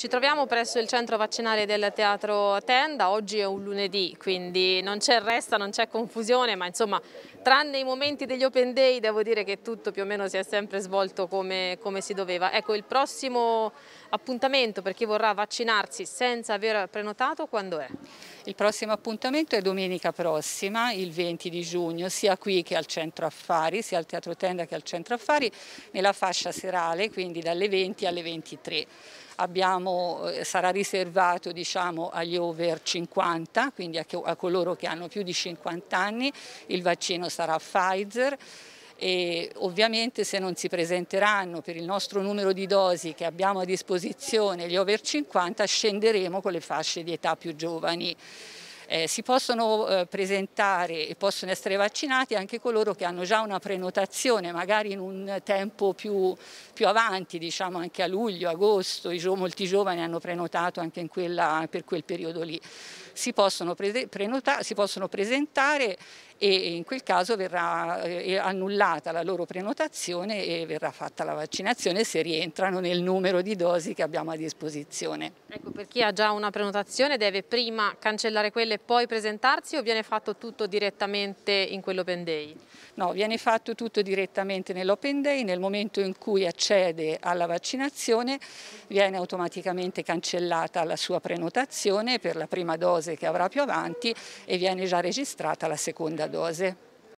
Ci troviamo presso il centro vaccinale del Teatro Tenda, oggi è un lunedì, quindi non c'è resta, non c'è confusione, ma insomma, tranne i momenti degli open day, devo dire che tutto più o meno si è sempre svolto come, come si doveva. Ecco, il prossimo appuntamento per chi vorrà vaccinarsi senza aver prenotato, quando è? Il prossimo appuntamento è domenica prossima, il 20 di giugno, sia qui che al centro affari, sia al Teatro Tenda che al centro affari, nella fascia serale, quindi dalle 20 alle 23 abbiamo, eh, sarà riservato diciamo, agli over 50, quindi a, a coloro che hanno più di 50 anni, il vaccino sarà Pfizer e ovviamente se non si presenteranno per il nostro numero di dosi che abbiamo a disposizione gli over 50 scenderemo con le fasce di età più giovani. Eh, si possono eh, presentare e possono essere vaccinati anche coloro che hanno già una prenotazione, magari in un tempo più, più avanti, diciamo anche a luglio, agosto, gio molti giovani hanno prenotato anche quella, per quel periodo lì. Si possono, si possono presentare e in quel caso verrà eh, annullata la loro prenotazione e verrà fatta la vaccinazione se rientrano nel numero di dosi che abbiamo a disposizione. Ecco, per chi ha già una prenotazione deve prima cancellare quelle poi presentarsi o viene fatto tutto direttamente in quell'open day? No, viene fatto tutto direttamente nell'open day, nel momento in cui accede alla vaccinazione viene automaticamente cancellata la sua prenotazione per la prima dose che avrà più avanti e viene già registrata la seconda dose.